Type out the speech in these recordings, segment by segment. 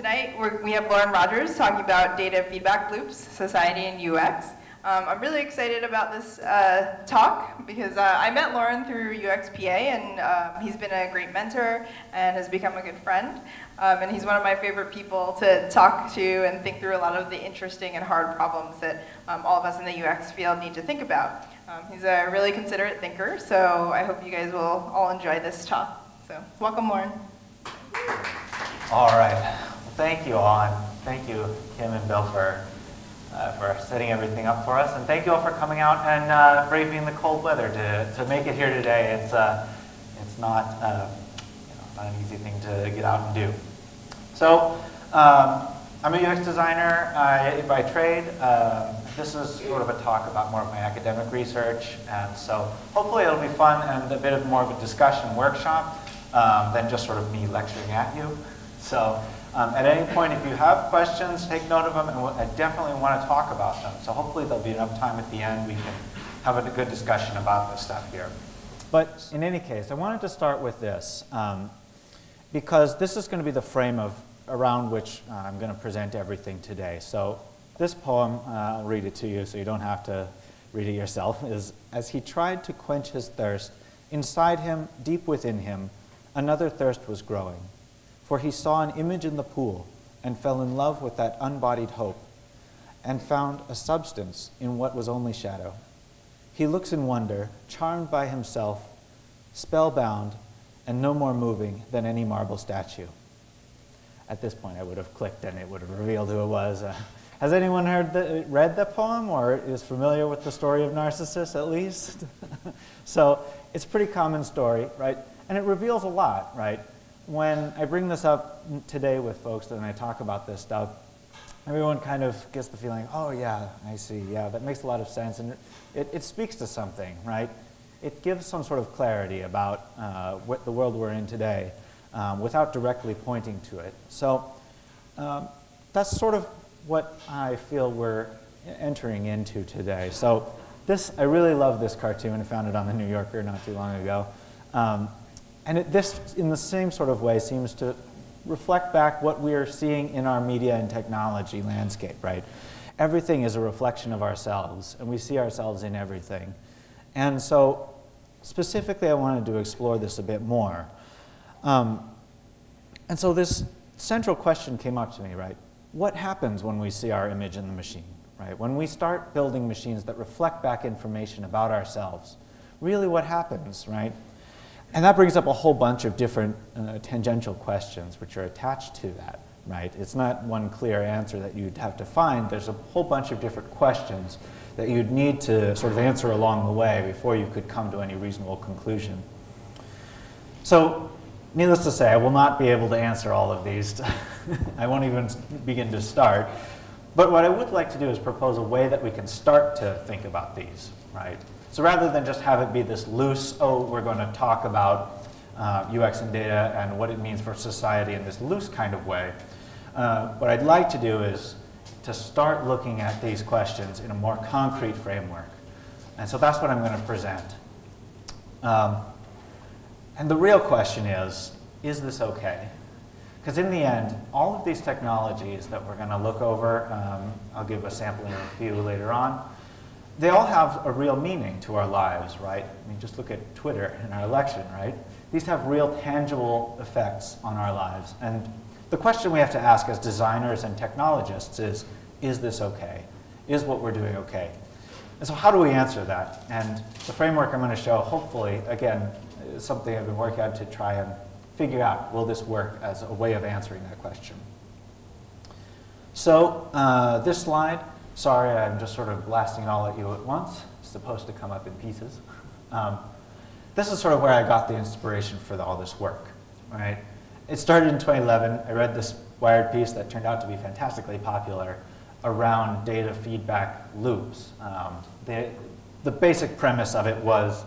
tonight we have Loren Rogers talking about data feedback loops, society and UX. Um, I'm really excited about this uh, talk because uh, I met Loren through UXPA and uh, he's been a great mentor and has become a good friend. Um, and he's one of my favorite people to talk to and think through a lot of the interesting and hard problems that um, all of us in the UX field need to think about. Um, he's a really considerate thinker, so I hope you guys will all enjoy this talk. So welcome, Loren. All right. Thank you all, and thank you, Kim and Bill, for uh, for setting everything up for us. And thank you all for coming out and uh, braving the cold weather to, to make it here today. It's, uh, it's not, uh, you know, not an easy thing to get out and do. So um, I'm a UX designer uh, by trade. Um, this is sort of a talk about more of my academic research. And so hopefully it'll be fun and a bit of more of a discussion workshop um, than just sort of me lecturing at you. So um, at any point, if you have questions, take note of them, and I definitely want to talk about them. So hopefully there'll be enough time at the end we can have a good discussion about this stuff here. But in any case, I wanted to start with this, um, because this is going to be the frame of around which uh, I'm going to present everything today. So this poem, uh, I'll read it to you so you don't have to read it yourself, is As he tried to quench his thirst, inside him, deep within him, another thirst was growing for he saw an image in the pool and fell in love with that unbodied hope and found a substance in what was only shadow. He looks in wonder, charmed by himself, spellbound, and no more moving than any marble statue. At this point, I would have clicked and it would have revealed who it was. Uh, has anyone heard the, read the poem or is familiar with the story of Narcissus at least? so it's a pretty common story, right? And it reveals a lot, right? When I bring this up today with folks and I talk about this stuff, everyone kind of gets the feeling, oh yeah, I see, yeah, that makes a lot of sense. And it, it speaks to something, right? It gives some sort of clarity about uh, what the world we're in today um, without directly pointing to it. So um, that's sort of what I feel we're entering into today. So this, I really love this cartoon. I found it on the New Yorker not too long ago. Um, and it, this, in the same sort of way, seems to reflect back what we are seeing in our media and technology landscape, right? Everything is a reflection of ourselves, and we see ourselves in everything. And so, specifically, I wanted to explore this a bit more. Um, and so, this central question came up to me, right? What happens when we see our image in the machine, right? When we start building machines that reflect back information about ourselves, really what happens, right? And that brings up a whole bunch of different uh, tangential questions which are attached to that, right? It's not one clear answer that you'd have to find. There's a whole bunch of different questions that you'd need to sort of answer along the way before you could come to any reasonable conclusion. So, needless to say, I will not be able to answer all of these. I won't even begin to start. But what I would like to do is propose a way that we can start to think about these, right? So rather than just have it be this loose, oh, we're going to talk about uh, UX and data and what it means for society in this loose kind of way, uh, what I'd like to do is to start looking at these questions in a more concrete framework. And so that's what I'm going to present. Um, and the real question is, is this okay? Because in the end, all of these technologies that we're going to look over, um, I'll give a sampling few later on, they all have a real meaning to our lives, right? I mean, just look at Twitter and our election, right? These have real tangible effects on our lives. And the question we have to ask as designers and technologists is, is this okay? Is what we're doing okay? And so how do we answer that? And the framework I'm going to show, hopefully, again, is something I've been working on to try and figure out, will this work as a way of answering that question? So uh, this slide Sorry, I'm just sort of blasting it all at you at once. It's supposed to come up in pieces. Um, this is sort of where I got the inspiration for the, all this work, right? It started in 2011. I read this Wired piece that turned out to be fantastically popular around data feedback loops. Um, the, the basic premise of it was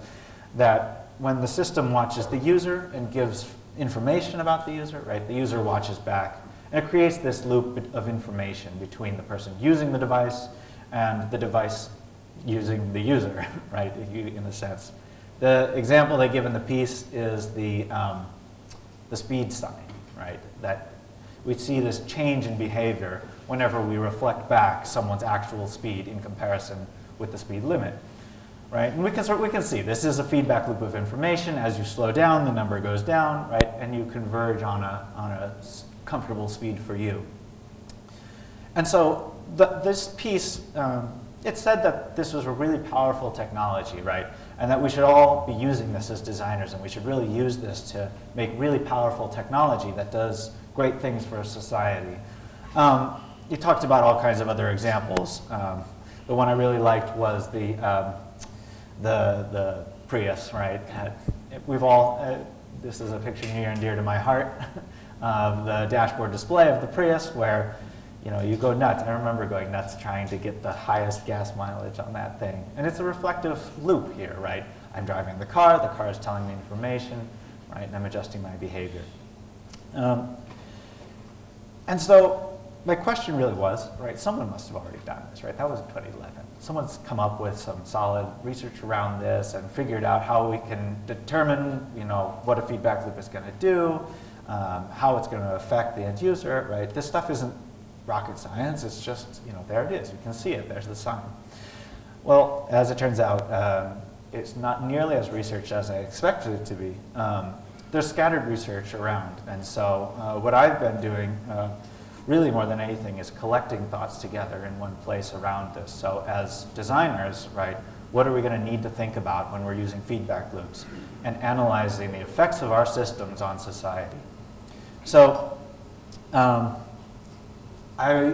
that when the system watches the user and gives information about the user, right, the user watches back and it creates this loop of information between the person using the device and the device using the user, right, in a sense. The example they give in the piece is the, um, the speed sign, right, that we see this change in behavior whenever we reflect back someone's actual speed in comparison with the speed limit. Right? And we can, we can see this is a feedback loop of information. As you slow down, the number goes down, right? And you converge on a, on a comfortable speed for you. And so the, this piece, um, it said that this was a really powerful technology, right? And that we should all be using this as designers, and we should really use this to make really powerful technology that does great things for society. Um, you talked about all kinds of other examples. Um, the one I really liked was the, um, the, the Prius, right? We've all, uh, this is a picture near and dear to my heart of the dashboard display of the Prius where you know, you go nuts. I remember going nuts trying to get the highest gas mileage on that thing. And it's a reflective loop here, right? I'm driving the car, the car is telling me information, right? And I'm adjusting my behavior. Um, and so my question really was, right, someone must have already done this, right? That was in 2011. Someone's come up with some solid research around this and figured out how we can determine, you know, what a feedback loop is going to do, um, how it's going to affect the end user, right? This stuff isn't rocket science. It's just, you know, there it is. You can see it. There's the sign. Well, as it turns out, um, it's not nearly as researched as I expected it to be. Um, there's scattered research around. And so uh, what I've been doing, uh, really more than anything, is collecting thoughts together in one place around this. So as designers, right, what are we going to need to think about when we're using feedback loops and analyzing the effects of our systems on society? So um, I,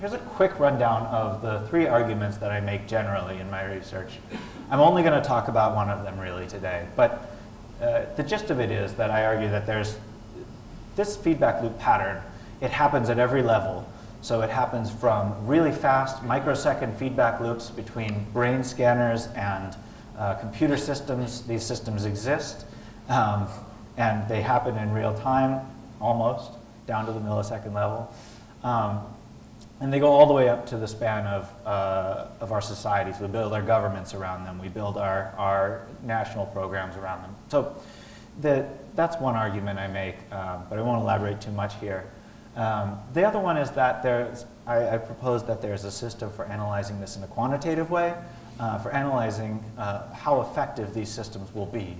here's a quick rundown of the three arguments that I make generally in my research. I'm only going to talk about one of them really today, but uh, the gist of it is that I argue that there's this feedback loop pattern, it happens at every level. So it happens from really fast microsecond feedback loops between brain scanners and uh, computer systems. These systems exist, um, and they happen in real time, almost, down to the millisecond level. Um, and they go all the way up to the span of, uh, of our societies. We build our governments around them. We build our, our national programs around them. So the, that's one argument I make, um, but I won't elaborate too much here. Um, the other one is that there's, I, I, propose that there's a system for analyzing this in a quantitative way, uh, for analyzing uh, how effective these systems will be.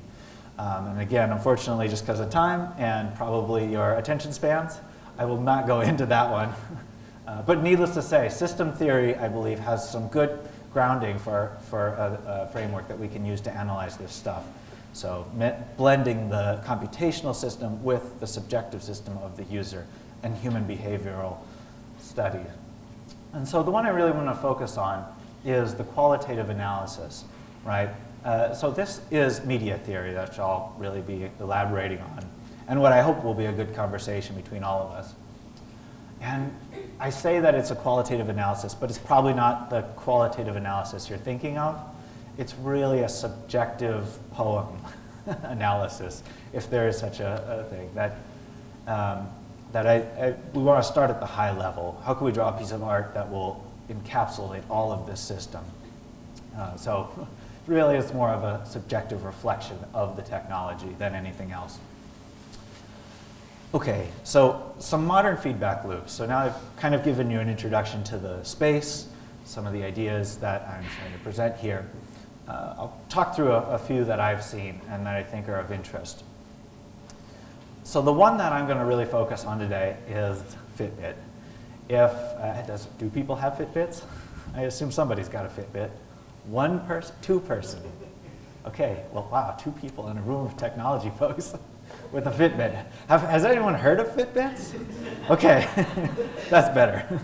Um, and again, unfortunately, just because of time and probably your attention spans, I will not go into that one. Uh, but needless to say, system theory, I believe, has some good grounding for, for a, a framework that we can use to analyze this stuff. So blending the computational system with the subjective system of the user and human behavioral studies. And so the one I really want to focus on is the qualitative analysis, right? Uh, so this is media theory that I'll really be elaborating on and what I hope will be a good conversation between all of us. And I say that it's a qualitative analysis, but it's probably not the qualitative analysis you're thinking of. It's really a subjective poem analysis, if there is such a, a thing. That, um, that I, I, we want to start at the high level. How can we draw a piece of art that will encapsulate all of this system? Uh, so really it's more of a subjective reflection of the technology than anything else. Okay, so some modern feedback loops. So now I've kind of given you an introduction to the space, some of the ideas that I'm trying to present here. Uh, I'll talk through a, a, few that I've seen and that I think are of interest. So the one that I'm going to really focus on today is Fitbit. If, uh, does, do people have Fitbits? I assume somebody's got a Fitbit. One person, two person. Okay, well, wow, two people in a room of technology folks with a Fitbit. Have, has anyone heard of Fitbits? Okay, that's better.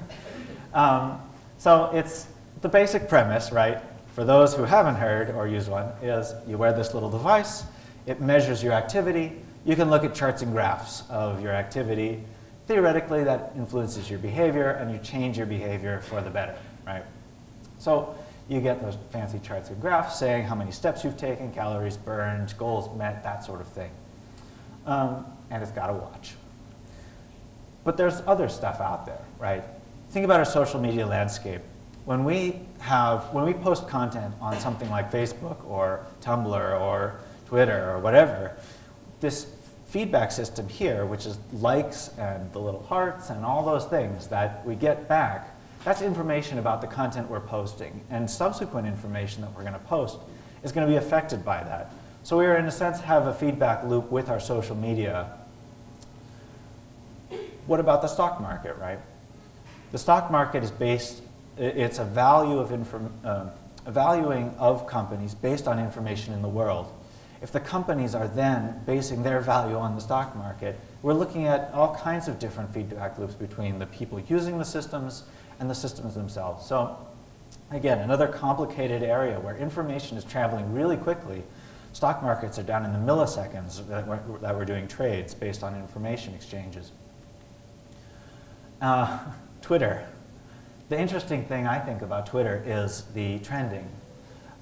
Um, so it's the basic premise, right? For those who haven't heard or used one, is you wear this little device, it measures your activity. You can look at charts and graphs of your activity. Theoretically, that influences your behavior, and you change your behavior for the better, right? So you get those fancy charts and graphs saying how many steps you've taken, calories burned, goals met, that sort of thing um, and it's got a watch. But there's other stuff out there, right? Think about our social media landscape. When we have, when we post content on something like Facebook or Tumblr or Twitter or whatever, this feedback system here, which is likes and the little hearts and all those things that we get back, that's information about the content we're posting. And subsequent information that we're going to post is going to be affected by that. So we are, in a sense, have a feedback loop with our social media. What about the stock market, right? The stock market is based, it's a value of inform, uh, valuing of companies based on information in the world. If the companies are then basing their value on the stock market, we're looking at all kinds of different feedback loops between the people using the systems and the systems themselves. So again, another complicated area where information is traveling really quickly. Stock markets are down in the milliseconds that we're, that we're doing trades based on information exchanges. Uh, Twitter. The interesting thing I think about Twitter is the trending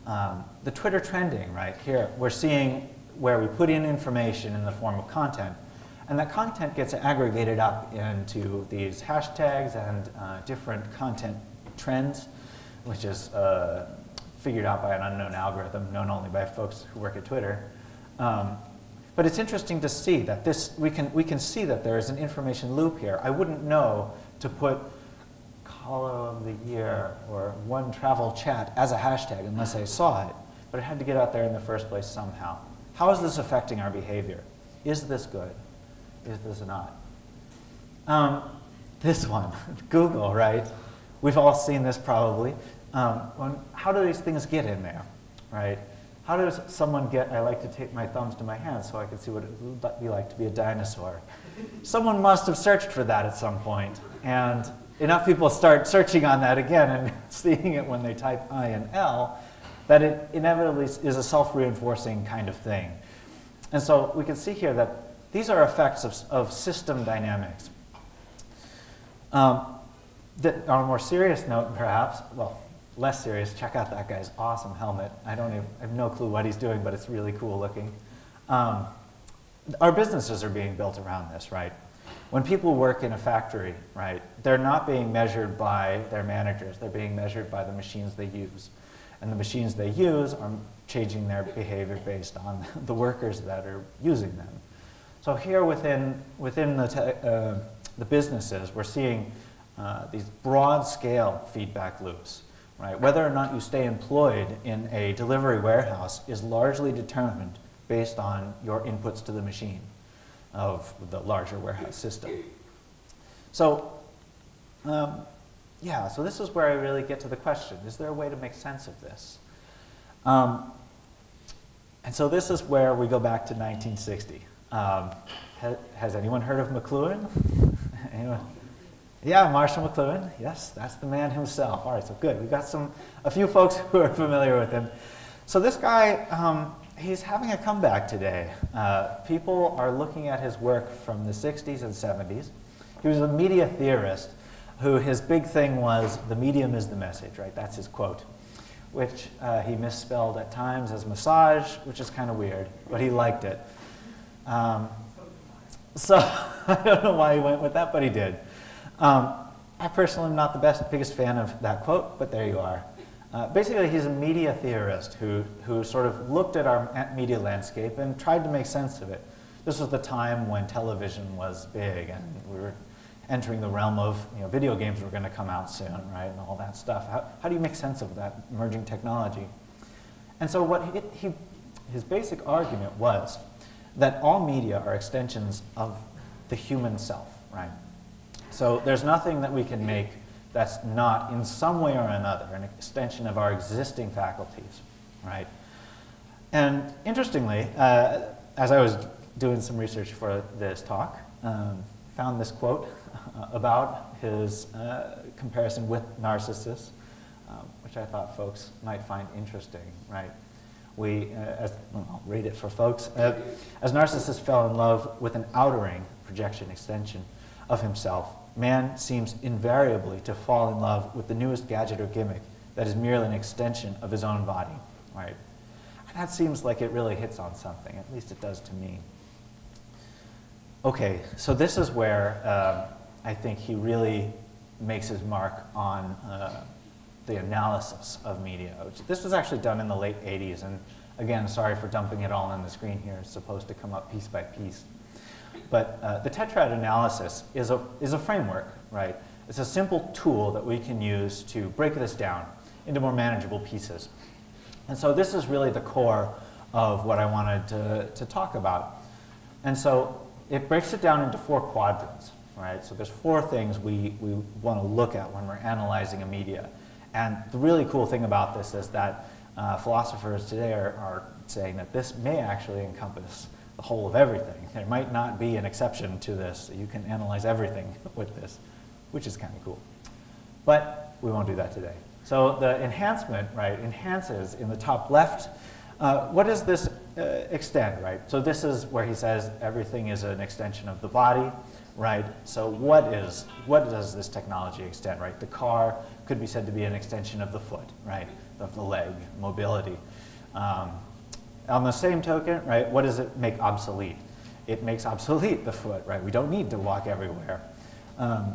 um, the Twitter trending right here, we're seeing where we put in information in the form of content, and that content gets aggregated up into these hashtags and uh, different content trends, which is uh, figured out by an unknown algorithm known only by folks who work at Twitter. Um, but it's interesting to see that this, we can, we can see that there is an information loop here. I wouldn't know to put Hollow of the Year or One Travel Chat as a hashtag unless I saw it, but it had to get out there in the first place somehow. How is this affecting our behavior? Is this good? Is this not? Um, this one, Google, right? We've all seen this probably. Um, when, how do these things get in there, right? How does someone get, I like to take my thumbs to my hands so I can see what it would be like to be a dinosaur. Someone must have searched for that at some point, and enough people start searching on that again and seeing it when they type I and L, that it inevitably is a self-reinforcing kind of thing. And so we can see here that these are effects of, of system dynamics. Um, that on a more serious note, perhaps, well, less serious, check out that guy's awesome helmet. I don't even, I have no clue what he's doing, but it's really cool looking. Um, our businesses are being built around this, right? When people work in a factory, right, they're not being measured by their managers. They're being measured by the machines they use. And the machines they use are changing their behavior based on the workers that are using them. So here within, within the, uh, the businesses, we're seeing uh, these broad scale feedback loops. Right? Whether or not you stay employed in a delivery warehouse is largely determined based on your inputs to the machine of the larger warehouse system. So, um, yeah, so this is where I really get to the question, is there a way to make sense of this? Um, and so this is where we go back to 1960. Um, ha has anyone heard of McLuhan? anyone? Yeah, Marshall McLuhan. Yes, that's the man himself. All right, so good. We've got some, a few folks who are familiar with him. So this guy, um, he's having a comeback today. Uh, people are looking at his work from the 60s and 70s. He was a media theorist who his big thing was the medium is the message, right? That's his quote, which uh, he misspelled at times as massage, which is kind of weird, but he liked it. Um, so I don't know why he went with that, but he did. Um, I personally am not the best, biggest fan of that quote, but there you are. Uh, basically, he's a media theorist who, who sort of looked at our media landscape and tried to make sense of it. This was the time when television was big and we were entering the realm of you know, video games were going to come out soon, right, and all that stuff. How, how do you make sense of that emerging technology? And so what he, he, his basic argument was that all media are extensions of the human self, right? So there's nothing that we can make that's not in some way or another an extension of our existing faculties, right? And interestingly, uh, as I was doing some research for this talk, um, found this quote about his uh, comparison with Narcissus, um, which I thought folks might find interesting, right? We, uh, as, well, read it for folks. Uh, as Narcissus fell in love with an outering projection extension of himself, man seems invariably to fall in love with the newest gadget or gimmick that is merely an extension of his own body, right? And that seems like it really hits on something, at least it does to me. Okay, so this is where uh, I think he really makes his mark on uh, the analysis of media. This was actually done in the late 80s, and again, sorry for dumping it all on the screen here. It's supposed to come up piece by piece. But uh, the tetrad analysis is a, is a framework, right? It's a simple tool that we can use to break this down into more manageable pieces. And so this is really the core of what I wanted to, to talk about. And so it breaks it down into four quadrants, right? So there's four things we, we want to look at when we're analyzing a media. And the really cool thing about this is that uh, philosophers today are, are saying that this may actually encompass the whole of everything. There might not be an exception to this. You can analyze everything with this, which is kind of cool. But we won't do that today. So the enhancement, right, enhances in the top left. Uh, what does this uh, extend, right? So this is where he says everything is an extension of the body, right? So what is, what does this technology extend, right? The car could be said to be an extension of the foot, right? Of the leg, mobility. Um, on the same token, right, what does it make obsolete? It makes obsolete the foot, right? We don't need to walk everywhere. Um,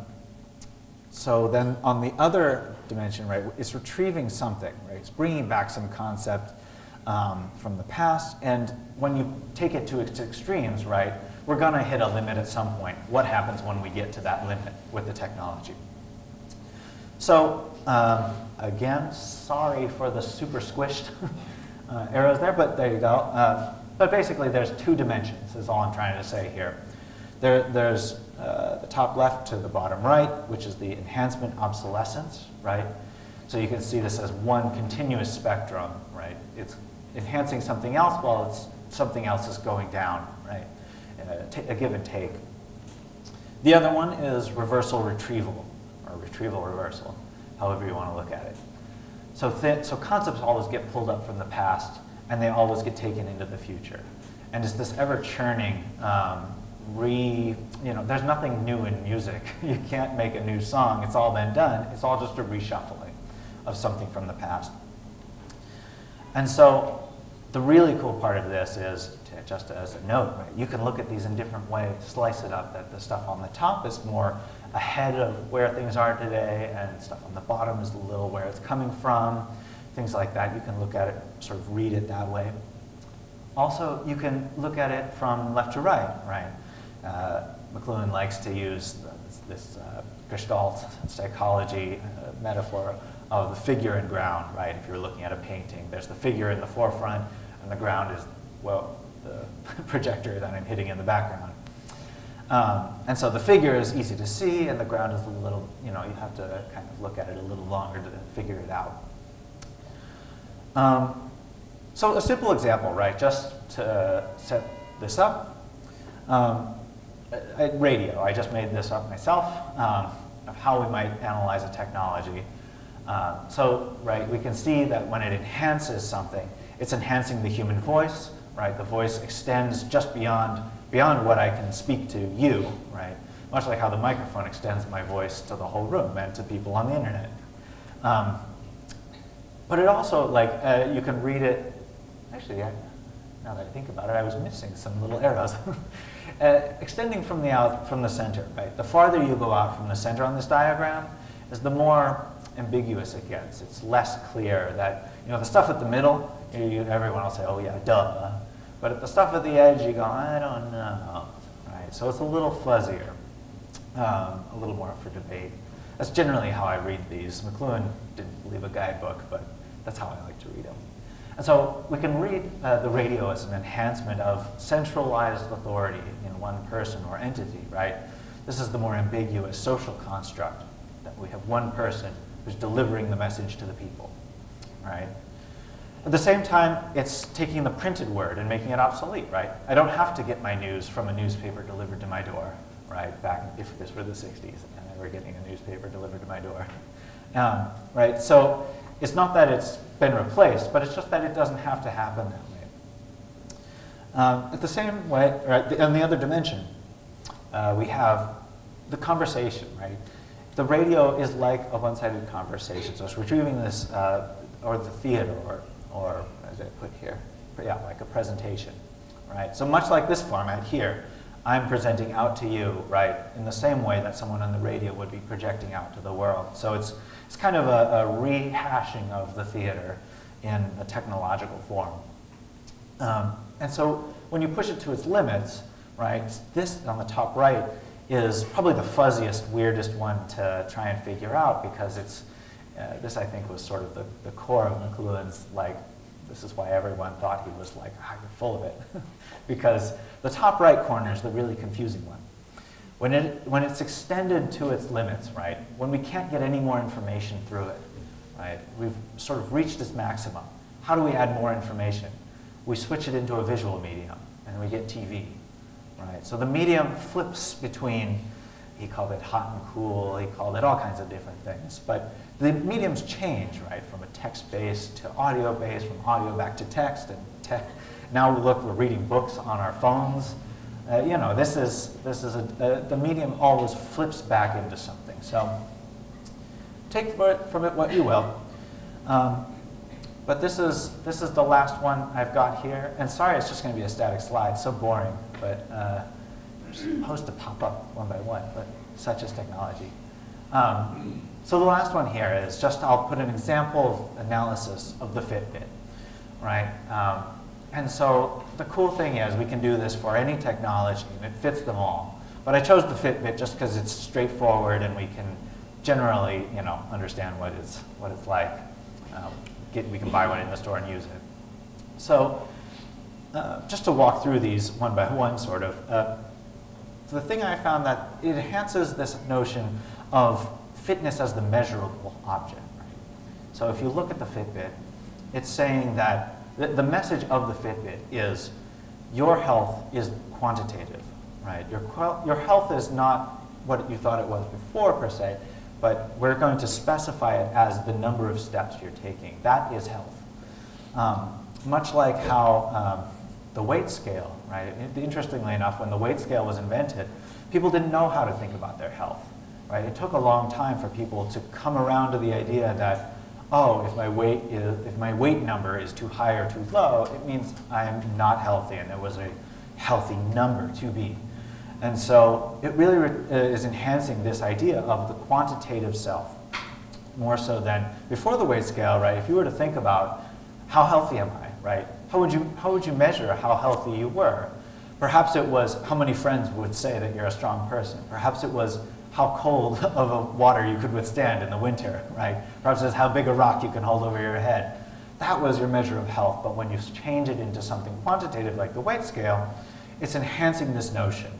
so then on the other dimension, right, it's retrieving something, right? It's bringing back some concept um, from the past. And when you take it to its extremes, right, we're going to hit a limit at some point. What happens when we get to that limit with the technology? So um, again, sorry for the super squished uh, arrows there, but there you go. Uh, but basically, there's two dimensions, is all I'm trying to say here. There, there's uh, the top left to the bottom right, which is the enhancement obsolescence, right? So you can see this as one continuous spectrum, right? It's enhancing something else while it's, something else is going down, right? Uh, a give and take. The other one is reversal retrieval, or retrieval reversal, however you want to look at it. So, so concepts always get pulled up from the past, and they always get taken into the future. And it's this ever churning, um, re, you know, there's nothing new in music. You can't make a new song, it's all been done. It's all just a reshuffling of something from the past. And so the really cool part of this is, just as a note, right, you can look at these in different ways, slice it up, that the stuff on the top is more ahead of where things are today, and stuff on the bottom is a little where it's coming from, things like that. You can look at it, sort of read it that way. Also, you can look at it from left to right, right? Uh, McLuhan likes to use this, this uh, Gestalt psychology uh, metaphor of the figure and ground, right? If you're looking at a painting, there's the figure in the forefront, and the ground is, well, the projector that I'm hitting in the background. Um, and so the figure is easy to see, and the ground is a little, you know, you have to kind of look at it a little longer to figure it out. Um, so a simple example, right, just to set this up. Um, radio, I just made this up myself, um, of how we might analyze a technology. Um, so, right, we can see that when it enhances something, it's enhancing the human voice, right? The voice extends just beyond beyond what I can speak to you, right? Much like how the microphone extends my voice to the whole room and to people on the internet. Um, but it also, like, uh, you can read it, actually, I, now that I think about it, I was missing some little arrows. uh, extending from the, out, from the center, right? The farther you go out from the center on this diagram, is the more ambiguous it gets. It's less clear that, you know, the stuff at the middle, you, everyone will say, oh yeah, duh. But at the stuff at the edge, you go, I don't know. Right? So it's a little fuzzier, um, a little more for debate. That's generally how I read these. McLuhan didn't leave a guidebook, but that's how I like to read them. And so we can read uh, the radio as an enhancement of centralized authority in one person or entity, right? This is the more ambiguous social construct that we have one person who's delivering the message to the people, right? At the same time, it's taking the printed word and making it obsolete, right? I don't have to get my news from a newspaper delivered to my door, right? Back if this were the 60s and I were getting a newspaper delivered to my door, um, right? So it's not that it's been replaced, but it's just that it doesn't have to happen that way. Um, at the same way, right, on the other dimension, uh, we have the conversation, right? The radio is like a one-sided conversation, so it's retrieving this, uh, or the theater, or or as I put here, yeah, like a presentation, right? So much like this format here, I'm presenting out to you, right, in the same way that someone on the radio would be projecting out to the world. So it's, it's kind of a, a rehashing of the theater in a technological form. Um, and so when you push it to its limits, right? This on the top right is probably the fuzziest, weirdest one to try and figure out because it's, uh, this I think was sort of the, the core of McLuhan's, like, this is why everyone thought he was like, ah, you're full of it. because the top right corner is the really confusing one. When, it, when it's extended to its limits, right, when we can't get any more information through it, right, we've sort of reached its maximum. How do we add more information? We switch it into a visual medium, and we get TV, right? So the medium flips between, he called it hot and cool, he called it all kinds of different things. But the mediums change, right, from a text-based to audio-based, from audio back to text, and te now we look, we're reading books on our phones. Uh, you know, this is, this is a, uh, the medium always flips back into something. So take from it what you will. Um, but this is, this is the last one I've got here. And sorry, it's just going to be a static slide. So boring. But uh, supposed to pop up one by one. But such is technology. Um, so the last one here is just I'll put an example of analysis of the Fitbit. Right? Um, and so the cool thing is we can do this for any technology. And it fits them all. But I chose the Fitbit just because it's straightforward and we can generally you know, understand what it's, what it's like. Um, get, we can buy one in the store and use it. So uh, just to walk through these one by one, sort of, uh, the thing I found that it enhances this notion of fitness as the measurable object. Right? So if you look at the Fitbit, it's saying that the, the message of the Fitbit is your health is quantitative, right? Your, your health is not what you thought it was before, per se, but we're going to specify it as the number of steps you're taking. That is health. Um, much like how um, the weight scale, right? Interestingly enough, when the weight scale was invented, people didn't know how to think about their health, right? It took a long time for people to come around to the idea that, oh, if my weight is, if my weight number is too high or too low, it means I'm not healthy, and there was a healthy number to be. And so it really uh, is enhancing this idea of the quantitative self, more so than before the weight scale, right? If you were to think about how healthy am I, right? How would you, how would you measure how healthy you were? Perhaps it was how many friends would say that you're a strong person. Perhaps it was how cold of a water you could withstand in the winter, right? Perhaps it's how big a rock you can hold over your head. That was your measure of health, but when you change it into something quantitative like the weight scale, it's enhancing this notion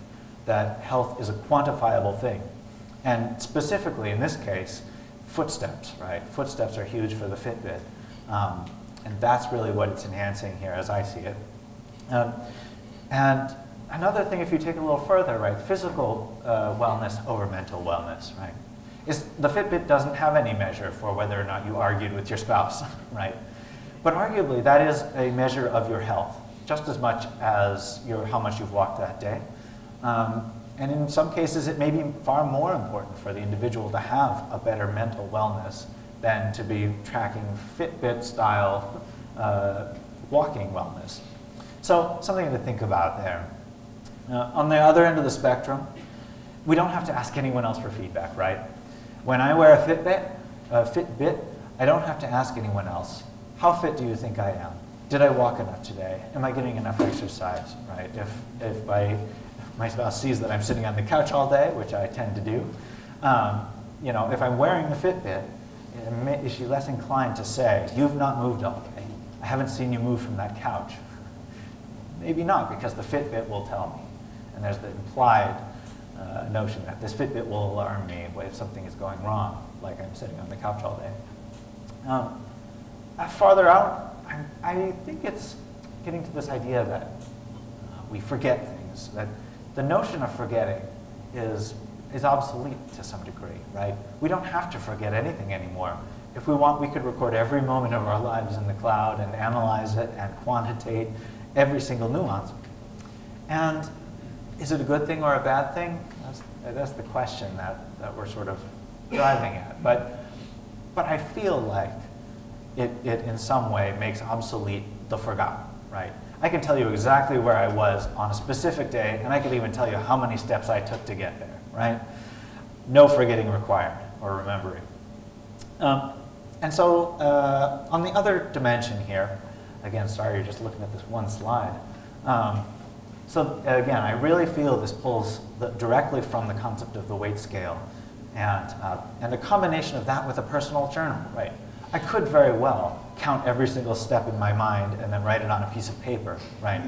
that health is a quantifiable thing. And specifically in this case, footsteps, right? Footsteps are huge for the Fitbit. Um, and that's really what it's enhancing here as I see it. Um, and another thing, if you take a little further, right, physical uh, wellness over mental wellness, right, is the Fitbit doesn't have any measure for whether or not you argued with your spouse, right? But arguably, that is a measure of your health, just as much as your, how much you've walked that day. Um, and in some cases, it may be far more important for the individual to have a better mental wellness than to be tracking Fitbit style uh, walking wellness. So something to think about there. Uh, on the other end of the spectrum, we don't have to ask anyone else for feedback, right? When I wear a Fitbit, a Fitbit, I don't have to ask anyone else, how fit do you think I am? Did I walk enough today? Am I getting enough exercise, right? If, if I my spouse sees that I'm sitting on the couch all day, which I tend to do, um, you know, if I'm wearing the Fitbit, is she less inclined to say, you've not moved all day. I haven't seen you move from that couch. Maybe not, because the Fitbit will tell me. And there's the implied uh, notion that this Fitbit will alarm me if something is going wrong, like I'm sitting on the couch all day. Um, farther out, I, I think it's getting to this idea that uh, we forget things, that the notion of forgetting is, is obsolete to some degree, right? We don't have to forget anything anymore. If we want, we could record every moment of our lives in the cloud and analyze it and quantitate every single nuance. And is it a good thing or a bad thing? That's, that's the question that, that we're sort of driving at. But, but I feel like it, it in some way makes obsolete the forgotten, right? I can tell you exactly where I was on a specific day, and I can even tell you how many steps I took to get there, right? No forgetting required or remembering. Um, and so uh, on the other dimension here, again, sorry, you're just looking at this one slide. Um, So again, I really feel this pulls the, directly from the concept of the weight scale and, uh, and a combination of that with a personal journal, right? I could very well count every single step in my mind and then write it on a piece of paper, right?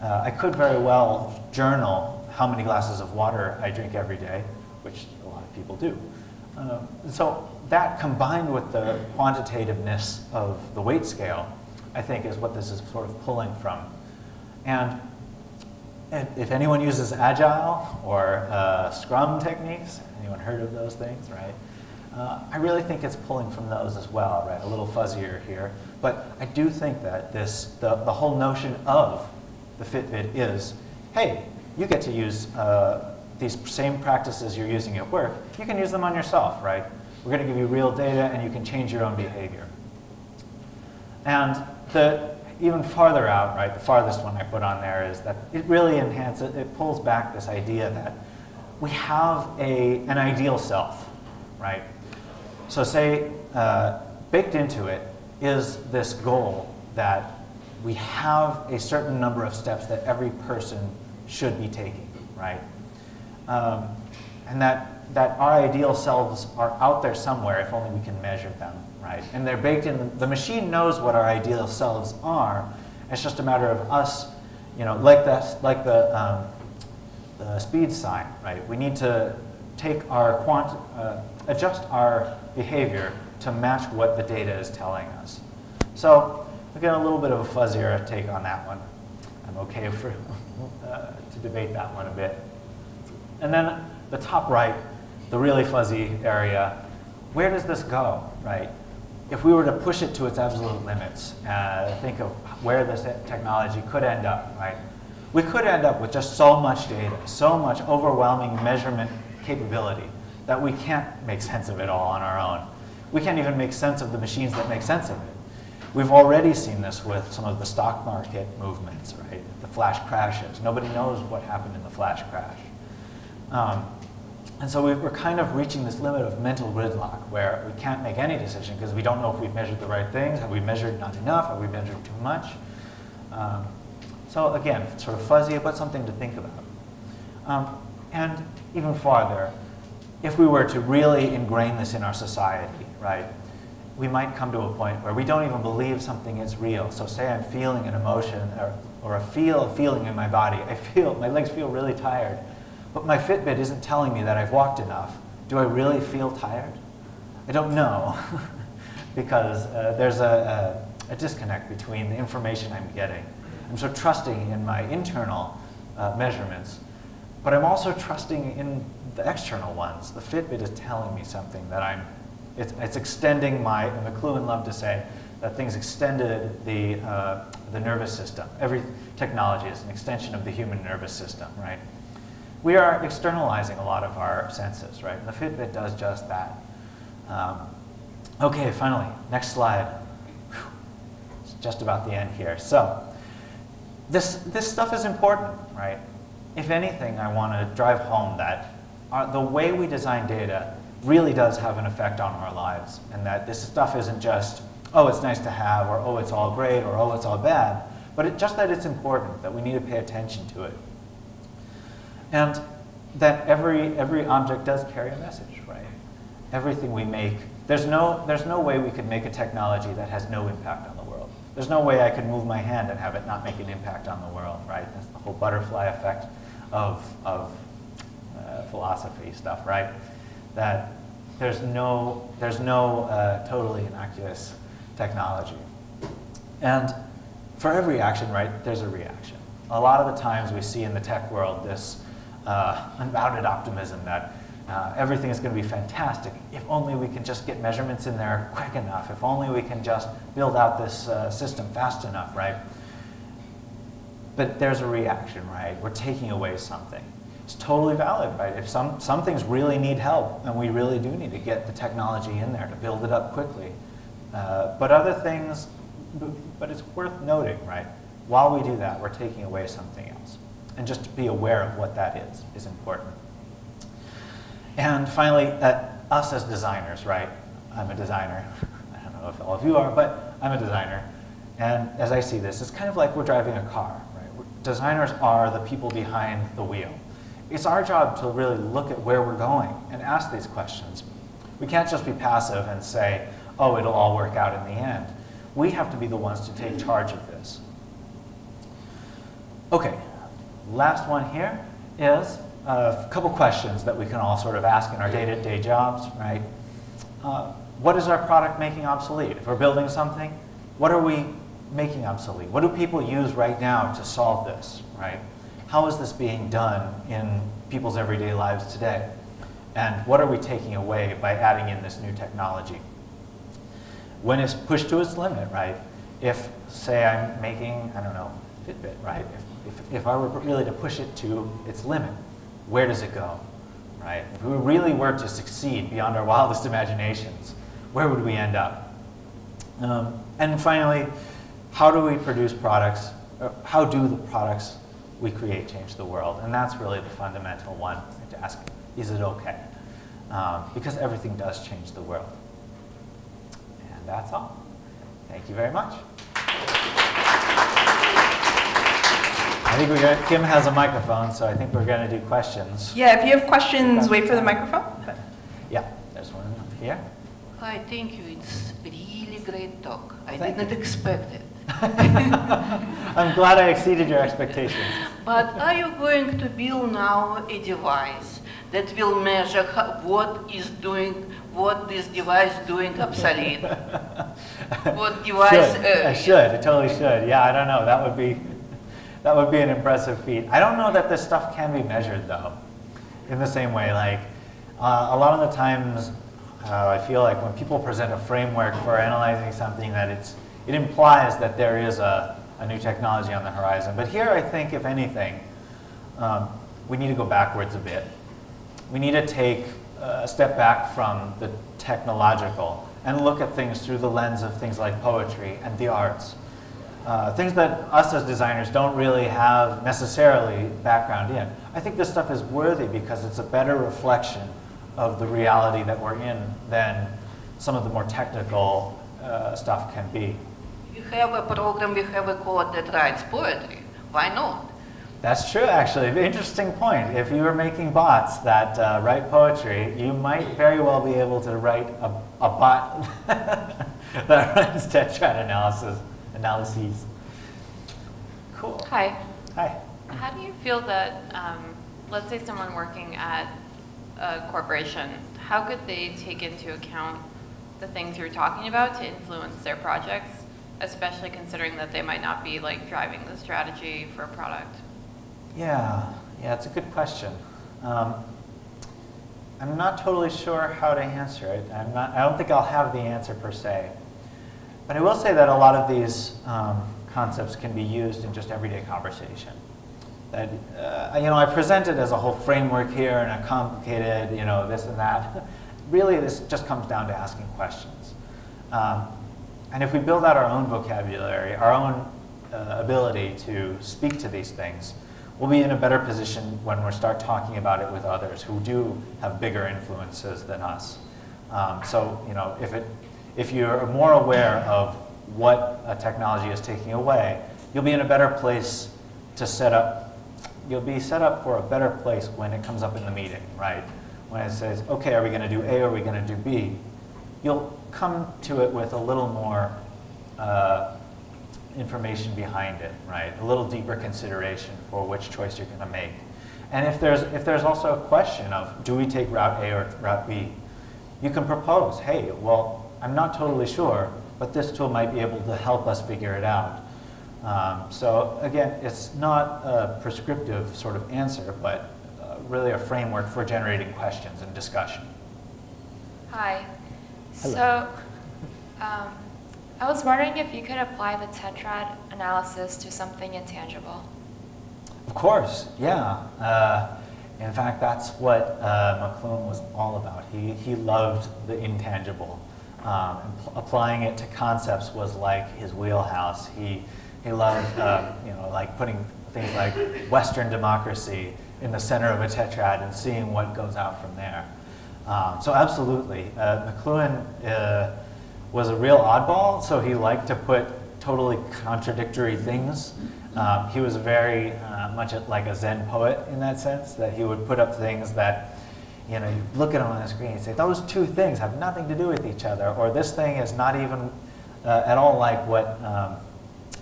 Uh, I could very well journal how many glasses of water I drink every day, which a lot of people do. Uh, so that combined with the quantitativeness of the weight scale, I think is what this is sort of pulling from. And if anyone uses Agile or uh, Scrum techniques, anyone heard of those things, right? Uh, I really think it's pulling from those as well, right? A little fuzzier here. But I do think that this, the, the whole notion of the Fitbit is, hey, you get to use uh, these same practices you're using at work, you can use them on yourself, right? We're going to give you real data and you can change your own behavior. And the, even farther out, right, the farthest one I put on there is that it really enhances, it pulls back this idea that we have a, an ideal self, right? So say, uh, baked into it is this goal that we have a certain number of steps that every person should be taking, right? Um, and that, that our ideal selves are out there somewhere if only we can measure them, right? And they're baked in, the machine knows what our ideal selves are. It's just a matter of us, you know, like, that, like the, um, the speed sign, right? We need to take our quant, uh, adjust our behavior to match what the data is telling us. So we get a little bit of a fuzzier take on that one. I'm okay for, uh, to debate that one a bit. And then the top right, the really fuzzy area, where does this go, right? If we were to push it to its absolute limits, uh, think of where this technology could end up, right? We could end up with just so much data, so much overwhelming measurement capability that we can't make sense of it all on our own. We can't even make sense of the machines that make sense of it. We've already seen this with some of the stock market movements, right? The flash crashes. Nobody knows what happened in the flash crash. Um, and so we're kind of reaching this limit of mental gridlock where we can't make any decision because we don't know if we've measured the right things. Have we measured not enough? Have we measured too much? Um, so again, sort of fuzzy, but something to think about. Um, and even farther, if we were to really ingrain this in our society, right, we might come to a point where we don't even believe something is real. So say I'm feeling an emotion or, or a feel feeling in my body. I feel, my legs feel really tired. But my Fitbit isn't telling me that I've walked enough. Do I really feel tired? I don't know, because uh, there's a, a, a, disconnect between the information I'm getting. I'm so trusting in my internal uh, measurements, but I'm also trusting in the external ones. The Fitbit is telling me something that I'm, it's, it's extending my, and McLuhan loved to say, that things extended the, uh, the nervous system. Every technology is an extension of the human nervous system, right? We are externalizing a lot of our senses, right? And the Fitbit does just that. Um, okay, finally, next slide. It's just about the end here. So this, this stuff is important, right? If anything, I want to drive home that our, the way we design data really does have an effect on our lives, and that this stuff isn't just, oh, it's nice to have, or oh, it's all great, or oh, it's all bad, but it, just that it's important, that we need to pay attention to it. And that every, every object does carry a message, right? Everything we make, there's no, there's no way we could make a technology that has no impact on the world. There's no way I could move my hand and have it not make an impact on the world, right? That's the whole butterfly effect of, of uh, philosophy stuff, right? That there's no, there's no uh, totally innocuous technology. And for every action, right, there's a reaction. A lot of the times we see in the tech world this uh, unbounded optimism that uh, everything is going to be fantastic if only we can just get measurements in there quick enough, if only we can just build out this uh, system fast enough, right? But there's a reaction, right? We're taking away something. It's totally valid, right? If some, some things really need help, and we really do need to get the technology in there to build it up quickly. Uh, but other things, but it's worth noting, right? While we do that, we're taking away something else and just to be aware of what that is is important. And finally, uh, us as designers, right? I'm a designer. I don't know if all of you are, but I'm a designer. And as I see this, it's kind of like we're driving a car, right? Designers are the people behind the wheel. It's our job to really look at where we're going and ask these questions. We can't just be passive and say, oh, it'll all work out in the end. We have to be the ones to take charge of this. Okay, last one here is a couple questions that we can all sort of ask in our day-to-day -day jobs, right? Uh, what is our product making obsolete? If we're building something, what are we making obsolete? What do people use right now to solve this, right? How is this being done in people's everyday lives today? And what are we taking away by adding in this new technology? When it's pushed to its limit, right? If, say, I'm making, I don't know, Fitbit, right? If, if, if I were really to push it to its limit, where does it go, right? If we really were to succeed beyond our wildest imaginations, where would we end up? Um, and finally, how do we produce products, how do the products we create change the world? And that's really the fundamental one to ask, is it okay? Um, because everything does change the world. And that's all. Thank you very much. I think we got, Kim has a microphone, so I think we're going to do questions. Yeah, if you have questions, wait for the microphone. Yeah, there's one here. Hi, thank you. It's really great talk. I did not expect it. I'm glad I exceeded your expectations. But are you going to build now a device that will measure how, what is doing, what this device doing obsolete? what device? Should. Uh, I should. It totally should. Yeah, I don't know. That would be that would be an impressive feat. I don't know that this stuff can be measured though. In the same way, like uh, a lot of the times, uh, I feel like when people present a framework for analyzing something, that it's it implies that there is a, a new technology on the horizon. But here I think, if anything, um, we need to go backwards a bit. We need to take a step back from the technological and look at things through the lens of things like poetry and the arts. Uh, things that us as designers don't really have necessarily background in. I think this stuff is worthy because it's a better reflection of the reality that we're in than some of the more technical uh, stuff can be You have a program, we have a code that writes poetry. Why not? That's true, actually. Interesting point. If you were making bots that uh, write poetry, you might very well be able to write a, a bot that runs tetrad analysis, analyses. Cool. Hi. Hi. How do you feel that, um, let's say someone working at a corporation, how could they take into account the things you're talking about to influence their projects? especially considering that they might not be like driving the strategy for a product? Yeah, yeah, it's a good question. Um, I'm not totally sure how to answer it. I'm not, I don't think I'll have the answer per se. But I will say that a lot of these um, concepts can be used in just everyday conversation. That, uh, you know, I present it as a whole framework here and a complicated, you know, this and that. really, this just comes down to asking questions. Um, and if we build out our own vocabulary, our own uh, ability to speak to these things, we'll be in a better position when we start talking about it with others who do have bigger influences than us. Um, so, you know, if, it, if you're more aware of what a technology is taking away, you'll be in a better place to set up, you'll be set up for a better place when it comes up in the meeting, right? When it says, okay, are we going to do A or are we going to do B? You'll come to it with a little more uh, information behind it, right? A little deeper consideration for which choice you're going to make. And if there's, if there's also a question of do we take route A or route B, you can propose, hey, well, I'm not totally sure, but this tool might be able to help us figure it out. Um, so again, it's not a prescriptive sort of answer, but uh, really a framework for generating questions and discussion. Hi. Hello. So, um, I was wondering if you could apply the tetrad analysis to something intangible. Of course, yeah. Uh, in fact, that's what uh, McLuhan was all about. He, he loved the intangible. Um, applying it to concepts was like his wheelhouse. He, he loved, uh, you know, like putting things like Western democracy in the center of a tetrad and seeing what goes out from there. Um, so absolutely, uh, McLuhan uh, was a real oddball, so he liked to put totally contradictory things. Um, he was very uh, much like a Zen poet in that sense, that he would put up things that, you know, you look at them on the screen and say, those two things have nothing to do with each other, or this thing is not even uh, at all like what um,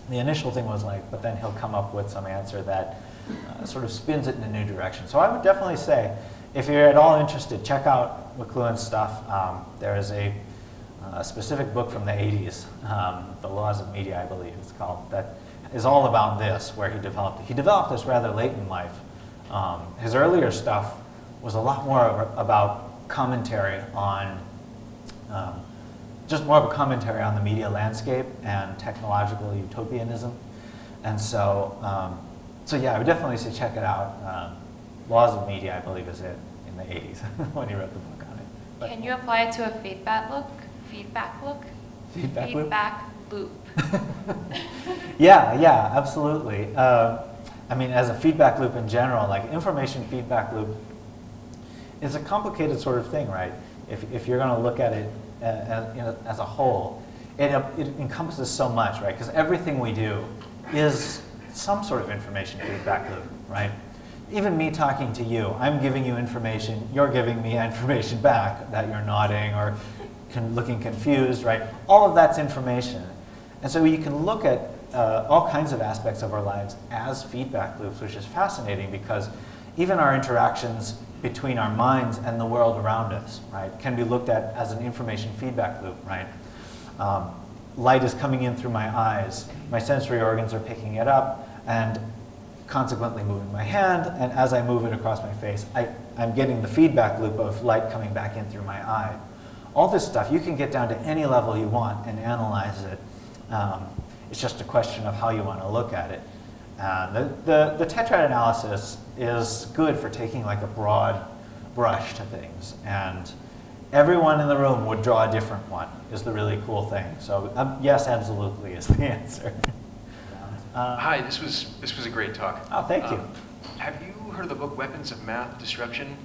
the initial thing was like, but then he'll come up with some answer that uh, sort of spins it in a new direction. So I would definitely say, if you're at all interested, check out McLuhan's stuff. Um, there is a, a, specific book from the 80s, um, The Laws of Media, I believe it's called, that is all about this, where he developed. He developed this rather late in life. Um, his earlier stuff was a lot more about commentary on, um, just more of a commentary on the media landscape and technological utopianism. And so, um, so yeah, I would definitely say check it out. Um, Laws of Media, I believe, is it in the 80s when he wrote the book on it. But Can you apply it to a feedback look? Feedback look? Feedback, feedback loop. loop. yeah, yeah, absolutely. Uh, I mean, as a feedback loop in general, like information feedback loop is a complicated sort of thing, right? If, if you're going to look at it uh, as, you know, as a whole, it, it encompasses so much, right? Because everything we do is some sort of information feedback loop, right? Even me talking to you, I'm giving you information, you're giving me information back that you're nodding or con looking confused, right? All of that's information. And so you can look at uh, all kinds of aspects of our lives as feedback loops, which is fascinating because even our interactions between our minds and the world around us, right, can be looked at as an information feedback loop, right? Um, light is coming in through my eyes, my sensory organs are picking it up, and consequently moving my hand, and as I move it across my face, I, I'm getting the feedback loop of light coming back in through my eye. All this stuff, you can get down to any level you want and analyze it. Um, it's just a question of how you want to look at it. Uh, the, the, the tetrad analysis is good for taking like a broad brush to things. And everyone in the room would draw a different one, is the really cool thing. So um, yes, absolutely is the answer. Uh, Hi, this was this was a great talk. Oh, thank you. Um, have you heard of the book Weapons of Math Destruction?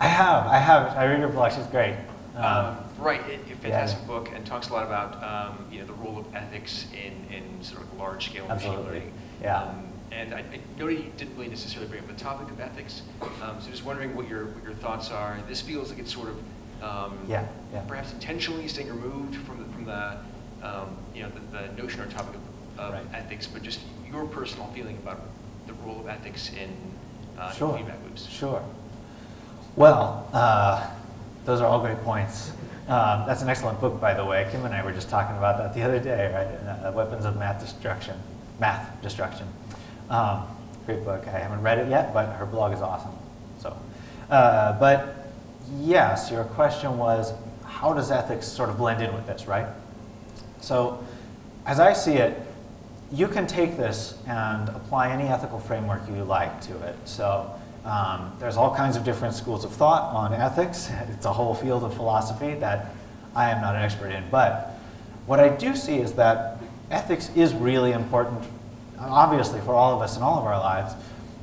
I have. I have. I read your blog. She's great. Um, um, right, a, a fantastic yeah. book, and talks a lot about um, you know the role of ethics in, in sort of large scale machine learning. Yeah. Um, and I, I noted you didn't really necessarily bring up the topic of ethics, um, so just wondering what your what your thoughts are. This feels like it's sort of yeah, yeah. perhaps intentionally staying removed from the, from the you know the, the notion or topic of of right. ethics, but just your personal feeling about the role of ethics in, uh, sure. feedback loops. Sure. Well, uh, those are all great points. Um, that's an excellent book, by the way. Kim and I were just talking about that the other day, right? Uh, Weapons of Math Destruction. Math Destruction. Um, great book. I haven't read it yet, but her blog is awesome. So, uh, but yes, your question was, how does ethics sort of blend in with this, right? So, as I see it, you can take this and apply any ethical framework you like to it. So um, there's all kinds of different schools of thought on ethics. It's a whole field of philosophy that I am not an expert in. But what I do see is that ethics is really important, obviously, for all of us in all of our lives.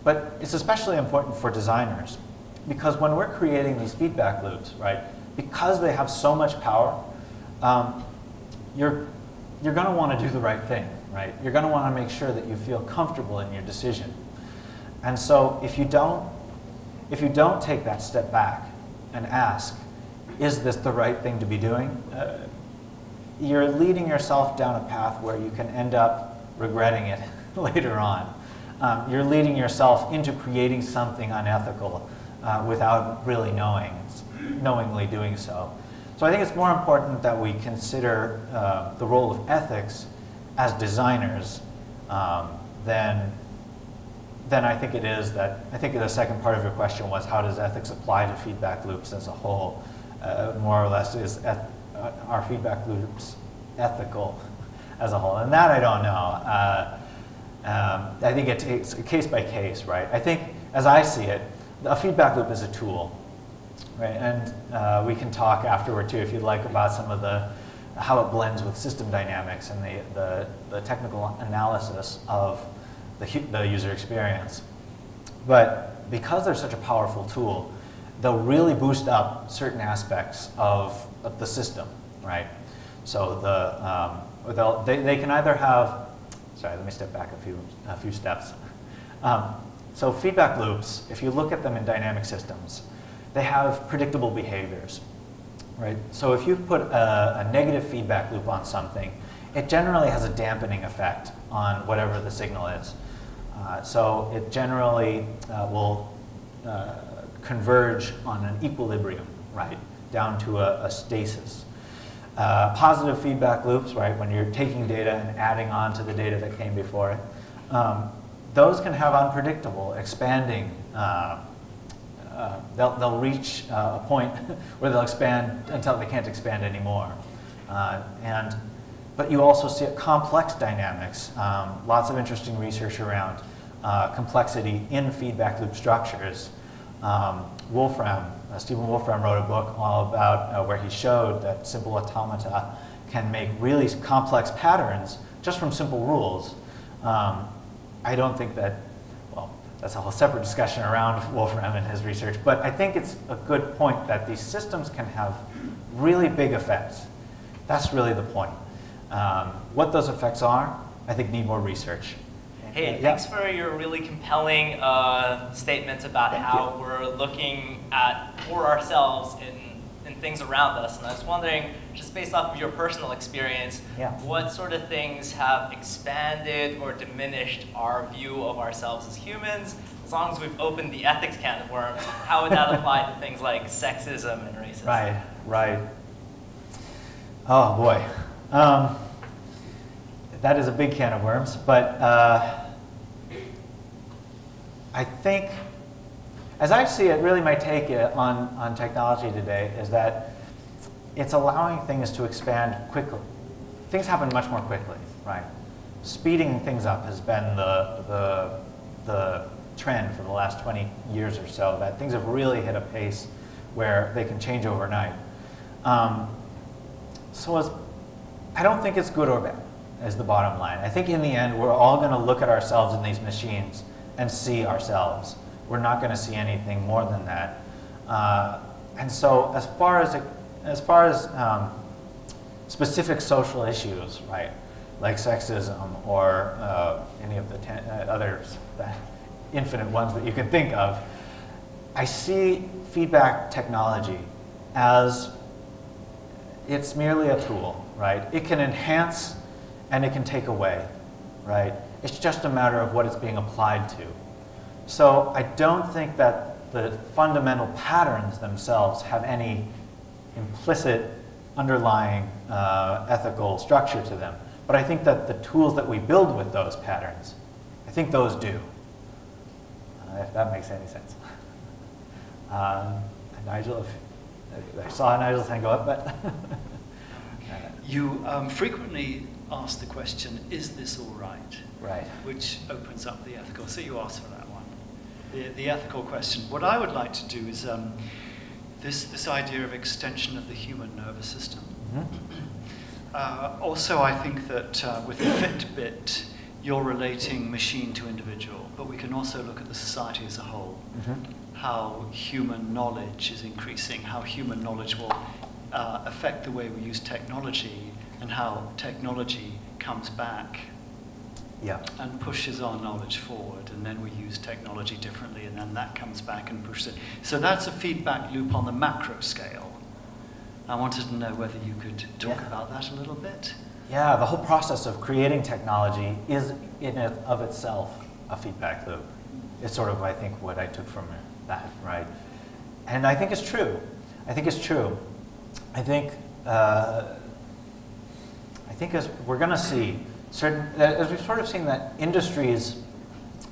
But it's especially important for designers. Because when we're creating these feedback loops, right, because they have so much power, um, you're, you're going to want to do the right thing right? You're going to want to make sure that you feel comfortable in your decision. And so if you don't, if you don't take that step back and ask, is this the right thing to be doing? Uh, you're leading yourself down a path where you can end up regretting it later on. Um, you're leading yourself into creating something unethical uh, without really knowing, knowingly doing so. So I think it's more important that we consider uh, the role of ethics as designers, um, then, then I think it is that, I think the second part of your question was how does ethics apply to feedback loops as a whole? Uh, more or less is uh, are feedback loops ethical as a whole? And that I don't know. Uh, um, I think it takes case by case, right? I think as I see it, a feedback loop is a tool, right? And uh, we can talk afterward too if you'd like about some of the how it blends with system dynamics and the, the, the technical analysis of the, the user experience. But because they're such a powerful tool, they'll really boost up certain aspects of, of the system, right? So the, um, they, they can either have, sorry, let me step back a few, a few steps. Um, so feedback loops, if you look at them in dynamic systems, they have predictable behaviors, right? So if you put a, a negative feedback loop on something, it generally has a dampening effect on whatever the signal is. Uh, so it generally uh, will uh, converge on an equilibrium, right, down to a, a stasis. Uh, positive feedback loops, right, when you're taking data and adding on to the data that came before it, um, those can have unpredictable, expanding, uh, uh, they'll, they'll reach uh, a point where they'll expand until they can't expand anymore. Uh, and, but you also see complex dynamics, um, lots of interesting research around uh, complexity in feedback loop structures. Um, Wolfram, uh, Stephen Wolfram wrote a book all about uh, where he showed that simple automata can make really complex patterns just from simple rules. Um, I don't think that, well, that's a whole separate discussion around Wolfram and his research, but I think it's a good point that these systems can have really big effects. That's really the point. Um, what those effects are, I think need more research. Hey, Yeah. thanks for your really compelling uh, statements about Thank how you. we're looking at for ourselves and, in things around us. And I was wondering, just based off of your personal experience, Yeah. what sort of things have expanded or diminished our view of ourselves as humans? As long as we've opened the ethics can of worms, how would that apply to things like sexism and racism? Right, right. Oh boy. Um, that is a big can of worms, but uh, I think, as I see it, really my take on, on technology today is that it's allowing things to expand quickly. Things happen much more quickly, right? Speeding things up has been the, the, the trend for the last 20 years or so, that things have really hit a pace where they can change overnight. Um, so as, I don't think it's good or bad, is the bottom line. I think in the end, we're all going to look at ourselves in these machines and see ourselves. We're not going to see anything more than that. Uh, and so as far as, as, far as um, specific social issues, right, like sexism or uh, any of the ten, uh, others, the infinite ones that you can think of, I see feedback technology as it's merely a tool, right? It can enhance and it can take away, right? It's just a matter of what it's being applied to. So I don't think that the fundamental patterns themselves have any implicit underlying uh, ethical structure to them. But I think that the tools that we build with those patterns, I think those do. Uh, if that makes any sense. Um, Nigel, if, I saw Nigel's hand go up, but. You um, frequently ask the question, is this all right? right. Which opens up the ethical. So you asked for that one. The, the ethical question. What I would like to do is um, this, this idea of extension of the human nervous system. Mhm. Uh, also, I think that uh, with the Fitbit, you're relating machine to individual, but we can also look at the society as a whole. Mhm. How human knowledge is increasing, how human knowledge will uh, affect the way we use technology, and how technology comes back Yeah. and pushes our knowledge forward, and then we use technology differently, and then that comes back and pushes it. So that's a feedback loop on the macro scale. I wanted to know whether you could talk Yeah. about that a little bit. Yeah, the whole process of creating technology is in and of itself a feedback loop. It's sort of, I think, what I took from that, right? And I think it's true. I think it's true. I think, uh, think as we're going to see certain, as we've sort of seen that industries,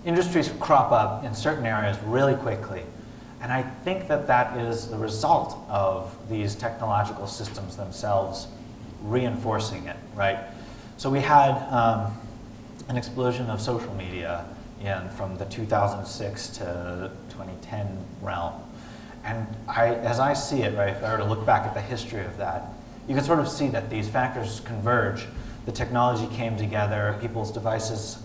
industries crop up in certain areas really quickly. And I think that that is the result of these technological systems themselves reinforcing it, right? So we had um, an explosion of social media in from the 2006 to 2010 realm. And I, as I see it, right, if I were to look back at the history of that, you can sort of see that these factors converge. The technology came together, people's devices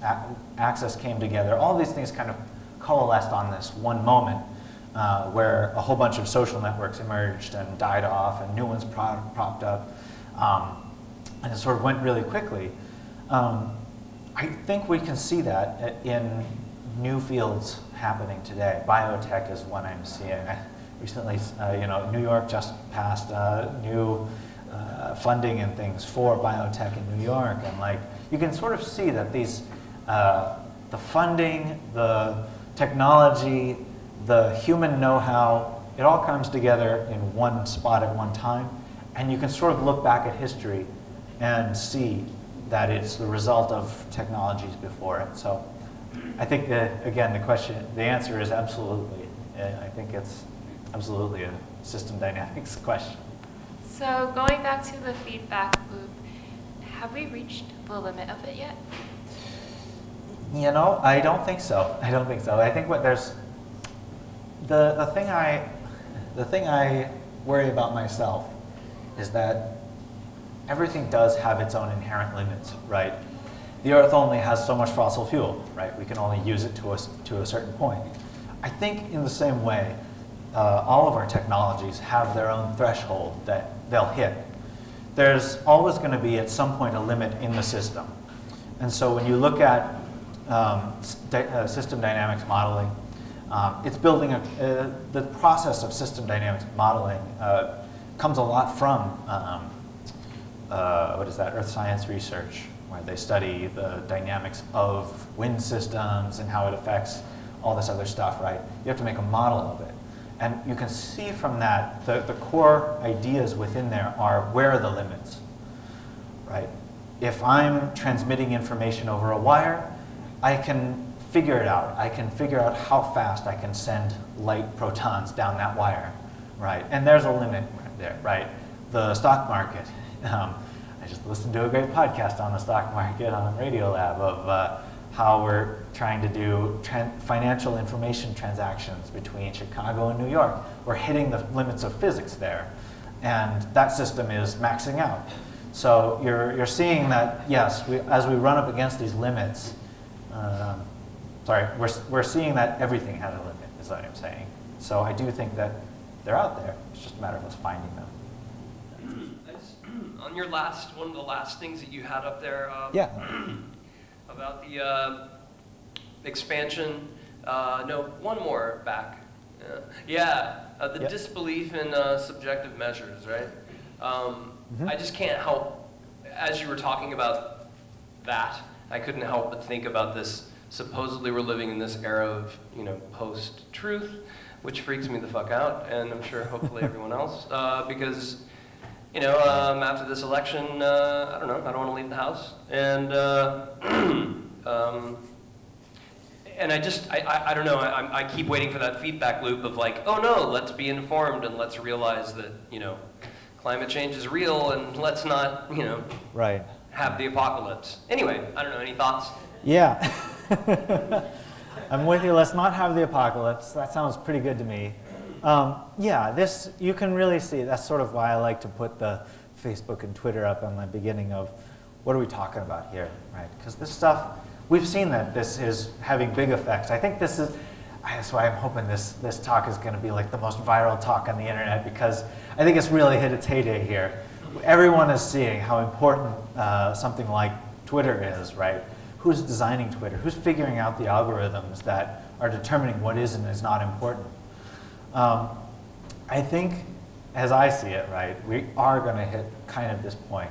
access came together. All these things kind of coalesced on this one moment uh, where a whole bunch of social networks emerged and died off and new ones pro- propped up. Um, and it sort of went really quickly. Um, I think we can see that in new fields happening today. Biotech is one I'm seeing. Recently, uh, you know, New York just passed a new uh, funding and things for biotech in New York, and like you can sort of see that these, uh, the funding, the technology, the human know-how, it all comes together in one spot at one time, and you can sort of look back at history and see that it's the result of technologies before it. So I think, that, again, the question, the answer is absolutely. I think it's absolutely a system dynamics question. So going back to the feedback loop, have we reached the limit of it yet? You know, I don't think so. I don't think so. I think what there's the the thing I the thing I worry about myself is that everything does have its own inherent limits, right? The Earth only has so much fossil fuel, right? We can only use it to a, to a certain point. I think in the same way, uh, all of our technologies have their own threshold that they'll hit. There's always going to be at some point a limit in the system. And so when you look at um, uh, system dynamics modeling, um, it's building a, uh, the process of system dynamics modeling uh, comes a lot from, um, uh, what is that, earth science research, where they study the dynamics of wind systems and how it affects all this other stuff, right? You have to make a model of it. And you can see from that, the, the core ideas within there are where are the limits, right? If I'm transmitting information over a wire, I can figure it out. I can figure out how fast I can send light protons down that wire, right? And there's a limit there, right? The stock market. Um, I just listened to a great podcast on the stock market on Radiolab of uh, how we're trying to do financial information transactions between Chicago and New York. We're hitting the limits of physics there. And that system is maxing out. So you're, you're seeing that, yes, we, as we run up against these limits, um, sorry, we're, we're seeing that everything has a limit, is what I'm saying. So I do think that they're out there. It's just a matter of us finding them. On your last, one of the last things that you had up there, um, yeah. about the uh, expansion. Uh, no, one more back. Uh, yeah, the yep. disbelief in uh, subjective measures, right? Um, mm-hmm. I just can't help, as you were talking about that, I couldn't help but think about this. Supposedly, we're living in this era of, you know, post-truth, which freaks me the fuck out, and I'm sure hopefully everyone else, uh, because you know, um, after this election, uh, I don't know, I don't want to leave the house. And, uh, um, and I just, I, I, I don't know, I, I keep waiting for that feedback loop of like, oh no, let's be informed and let's realize that, you know, climate change is real and let's not, you know, right. have the apocalypse. Anyway, I don't know, any thoughts? Yeah. I'm with you, let's not have the apocalypse. That sounds pretty good to me. Um, yeah, this, you can really see, that's sort of why I like to put the Facebook and Twitter up on the beginning of what are we talking about here, right? Because this stuff, we've seen that this is having big effects. I think this is, that's why I'm hoping this, this talk is going to be like the most viral talk on the internet because I think it's really hit its heyday here. Everyone is seeing how important uh, something like Twitter is, right? Who's designing Twitter? Who's figuring out the algorithms that are determining what is and is not important? Um, I think, as I see it, right, we are going to hit kind of this point.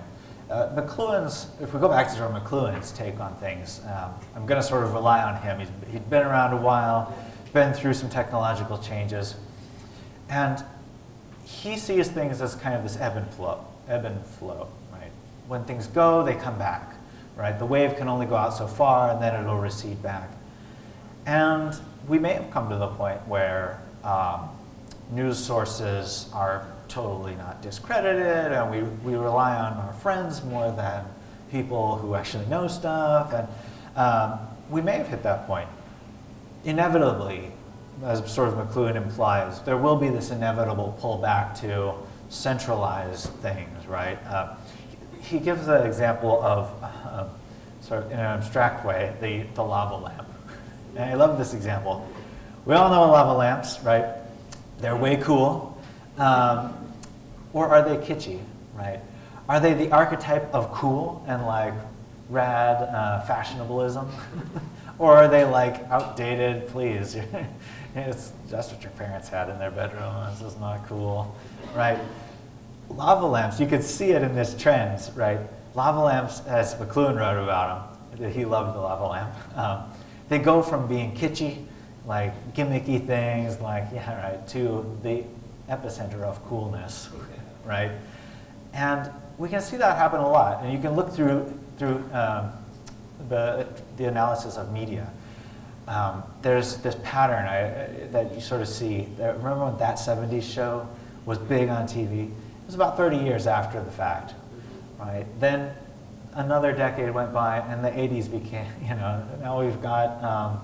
Uh, McLuhan's, if we go back to sort of McLuhan's take on things, um, I'm going to sort of rely on him. He's, he's been around a while, been through some technological changes, and he sees things as kind of this ebb and flow, ebb and flow, right? When things go, they come back, right? The wave can only go out so far, and then it'll recede back. And we may have come to the point where um, news sources are totally not discredited, and we, we rely on our friends more than people who actually know stuff. And um, we may have hit that point. Inevitably, as sort of McLuhan implies, there will be this inevitable pullback to centralized things, right? Uh, he gives the example of, uh, sort of in an abstract way, the, the lava lamp. And I love this example. We all know lava lamps, right? They're way cool. Um, or are they kitschy, right? are they the archetype of cool and like rad uh, fashionableism? or are they like outdated, please? it's just what your parents had in their bedroom. This is not cool, right? Lava lamps, you could see it in this trend, right? Lava lamps, as McLuhan wrote about them, he loved the lava lamp. Um, they go from being kitschy, like gimmicky things, like, yeah, right, to the epicenter of coolness, right? And we can see that happen a lot. And you can look through, through um, the, the analysis of media. Um, there's this pattern I, that you sort of see. Remember when That 70s Show was big on TV? It was about 30 years after the fact, right? Then another decade went by and the 80s became, you know, now we've got, um,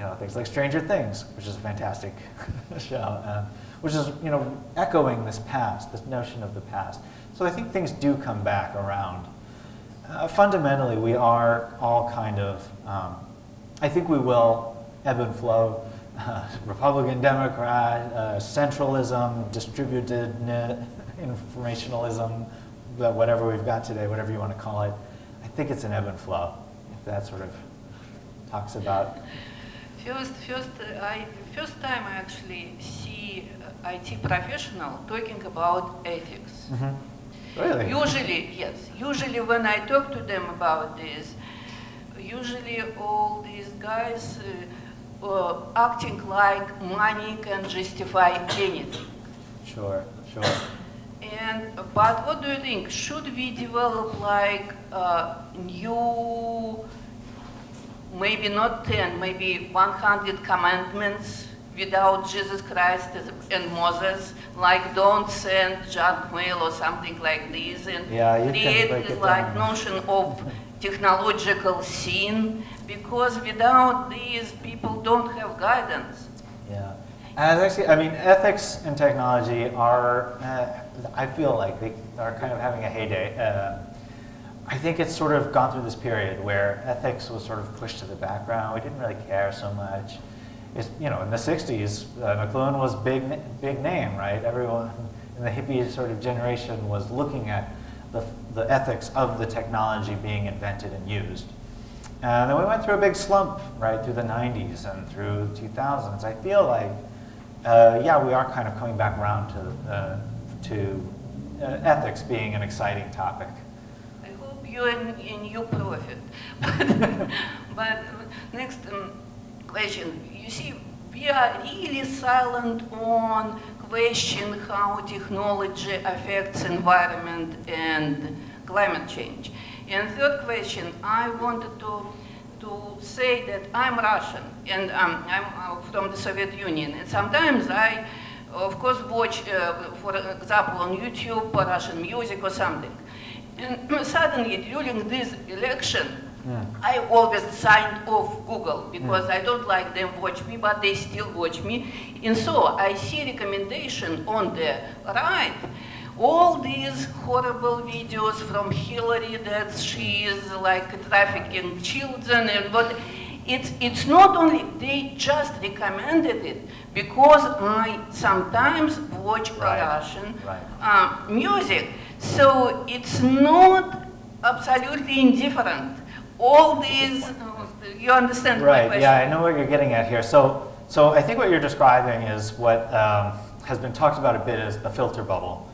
you know, things like Stranger Things, which is a fantastic show, um, which is, you know, echoing this past, this notion of the past. So I think things do come back around. Uh, fundamentally, we are all kind of, um, I think we will ebb and flow. Uh, Republican, Democrat, uh, centralism, distributed informationalism, whatever we've got today, whatever you want to call it. I think it's an ebb and flow, if that sort of talks about. First, first, uh, I, first time I actually see IT professional talking about ethics. Mm -hmm. Really? Usually, yes. Usually when I talk to them about this, usually all these guys uh, uh, acting like money can justify anything. Sure, sure. And, but what do you think? Should we develop like uh, new, maybe not 10, maybe 100 commandments without Jesus Christ and Moses, like don't send junk mail or something like this, and yeah, create like down. notion of technological sin, because without these, people don't have guidance. Yeah. And actually, I mean, ethics and technology are, uh, I feel like they are kind of having a heyday. Uh, I think it's sort of gone through this period where ethics was sort of pushed to the background. We didn't really care so much is, you know, in the 60s, uh, McLuhan was big, big name, right? Everyone in the hippie sort of generation was looking at the, the ethics of the technology being invented and used. And then we went through a big slump, right, through the 90s and through the 2000s. I feel like, uh, yeah, we are kind of coming back around to, uh, to uh, ethics being an exciting topic. You and, and you profit. but, but next um, question, you see, we are really silent on question how technology affects environment and climate change. And third question, I wanted to to say that I'm Russian and um, I'm uh, from the Soviet Union. And sometimes I, of course, watch, uh, for example, on YouTube Russian music or something. And suddenly, during this election, yeah. I always signed off Google because yeah. I don't like them watch me, but they still watch me. And so I see recommendation on the right, all these horrible videos from Hillary that she is like trafficking children and what. It's, it's not only, they just recommended it because I sometimes watch right. Russian right. Uh, music. So it's not absolutely indifferent all these, you understand right, my question? yeah, I know what you're getting at here. So, so I think what you're describing is what um, has been talked about a bit as the filter bubble.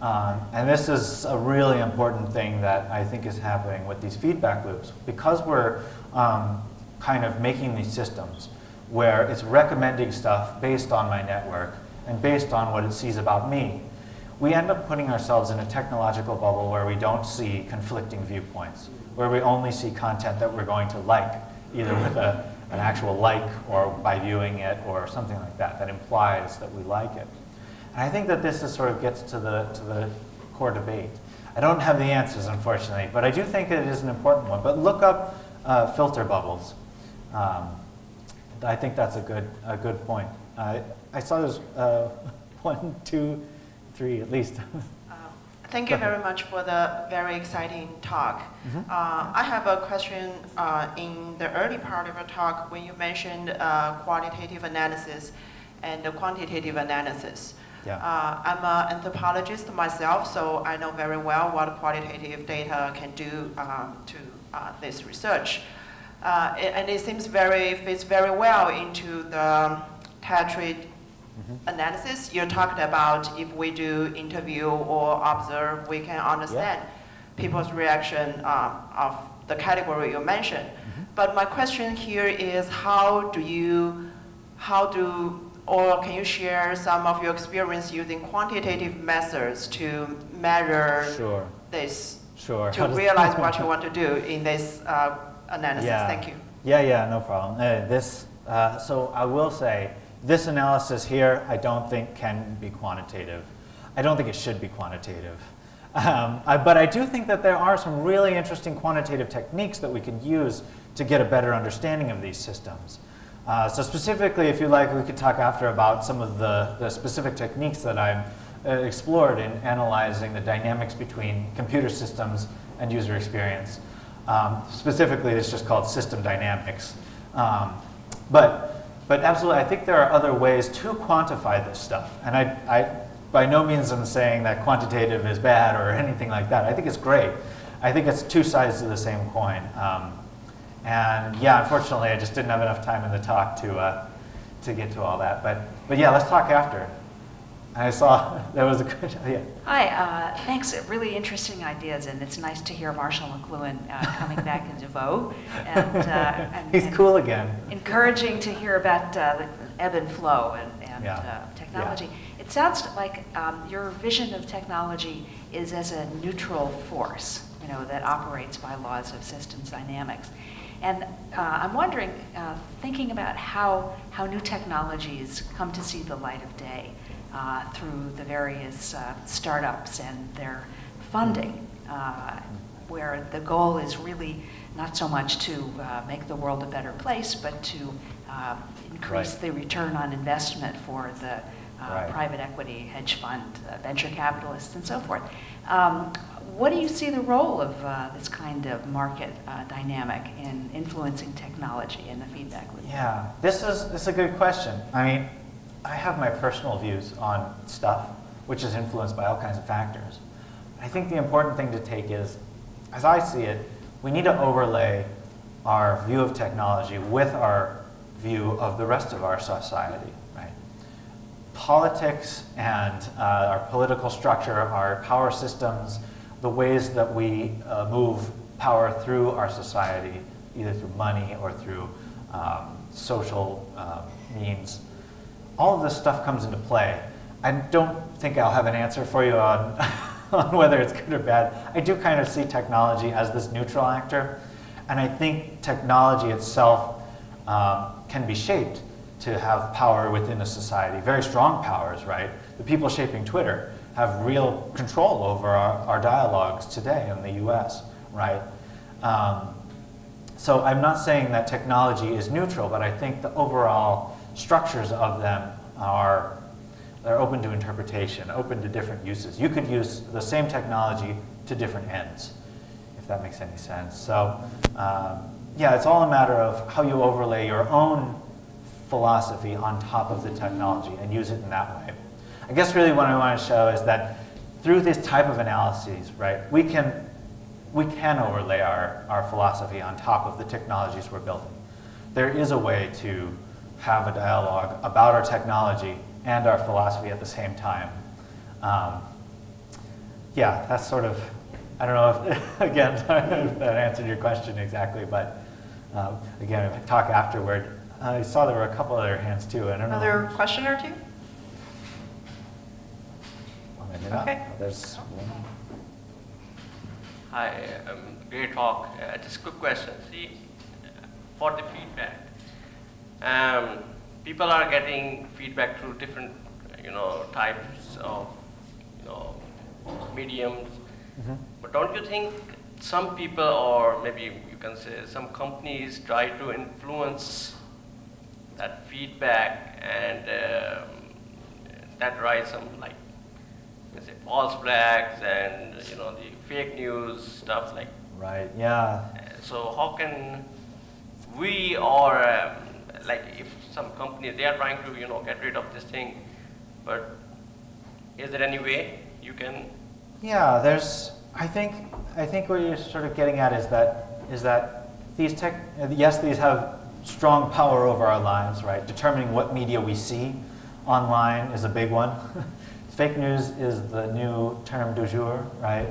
Um, and this is a really important thing that I think is happening with these feedback loops. Because we're um, kind of making these systems where it's recommending stuff based on my network and based on what it sees about me, we end up putting ourselves in a technological bubble where we don't see conflicting viewpoints where we only see content that we're going to like, either with a, an actual like or by viewing it or something like that, that implies that we like it. And I think that this is sort of gets to the, to the core debate. I don't have the answers, unfortunately, but I do think it is an important one. But look up uh, filter bubbles. Um, I think that's a good, a good point. Uh, I saw there's uh, one, two, three at least. Thank you very much for the very exciting talk. Mm -hmm. uh, I have a question uh, in the early part of your talk when you mentioned uh, qualitative analysis and the quantitative analysis. Yeah. Uh, I'm an anthropologist myself, so I know very well what qualitative data can do um, to uh, this research. Uh, and it seems very fits very well into the tetrad mm-hmm. Analysis you talked about. If we do interview or observe, we can understand yeah. people's reaction uh, of the category you mentioned. Mm-hmm. But my question here is, how do you, how do or can you share some of your experience using quantitative methods to measure sure. this? Sure. To realize what you want to do in this uh, analysis. Yeah. Thank you. Yeah, yeah, no problem. Uh, this, uh, so I will say, this analysis here, I don't think can be quantitative. I don't think it should be quantitative. Um, I, but I do think that there are some really interesting quantitative techniques that we could use to get a better understanding of these systems. Uh, so specifically, if you like, we could talk after about some of the, the specific techniques that I've uh, explored in analyzing the dynamics between computer systems and user experience. Um, specifically, it's just called system dynamics. Um, but, but absolutely, I think there are other ways to quantify this stuff. And I, I by no means am saying that quantitative is bad or anything like that. I think it's great. I think it's two sides of the same coin. Um, and yeah, unfortunately, I just didn't have enough time in the talk to, uh, to get to all that. But, but yeah, let's talk after. I saw there was a good, yeah. Hi, uh, thanks. Really interesting ideas, and it's nice to hear Marshall McLuhan uh, coming back into vogue. And, uh, and He's and cool again. Encouraging to hear about uh, the ebb and flow and, and yeah. Uh, technology. Yeah. It sounds like um, your vision of technology is as a neutral force, you know, that operates by laws of systems dynamics. And uh, I'm wondering, uh, thinking about how, how new technologies come to see the light of day uh, through the various uh, startups and their funding, uh, where the goal is really not so much to uh, make the world a better place, but to increase right. the return on investment for the right. private equity, hedge fund, venture capitalists, and so forth. Um, what do you see the role of uh, this kind of market uh, dynamic in influencing technology and the feedback loop? Yeah, this is, this is a good question. I mean, I have my personal views on stuff, which is influenced by all kinds of factors. I think the important thing to take is, as I see it, we need to overlay our view of technology with our view of the rest of our society. Right? Politics and uh, our political structure, our power systems, the ways that we uh, move power through our society, either through money or through um, social uh, means. All of this stuff comes into play. I don't think I'll have an answer for you on, on whether it's good or bad. I do kind of see technology as this neutral actor, and I think technology itself um, can be shaped to have power within a society, very strong powers, right? The people shaping Twitter have real control over our, our dialogues today in the US, right? Um, so I'm not saying that technology is neutral, but I think the overall structures of them are they're open to interpretation, open to different uses. You could use the same technology to different ends, if that makes any sense. So um, yeah, it's all a matter of how you overlay your own philosophy on top of the technology and use it in that way. I guess really what I want to show is that through this type of analyses, right, we can, we can overlay our, our philosophy on top of the technologies we're building. There is a way to have a dialogue about our technology and our philosophy at the same time. Um, yeah, that's sort of, I don't know if, again, if that answered your question exactly, but um, again, if I talk afterward, I saw there were a couple other hands too. I don't Another know. Another question or two? Okay. There's one. Hi, um, great talk. Uh, just a quick question. See, for the feedback, um, people are getting feedback through different, you know, types of, you know, mediums. Mm -hmm. But don't you think some people, or maybe you can say some companies, try to influence that feedback and um, that rise some like let's say false flags and you know the fake news stuff like. Right. Yeah. So how can we or um, like if some company they are trying to you know get rid of this thing, but Is there any way you can? Yeah, there's. I think. I think what you're sort of getting at is that is that these tech. Yes, these have strong power over our lives, right? Determining what media we see online is a big one. Fake news is the new term du jour, right?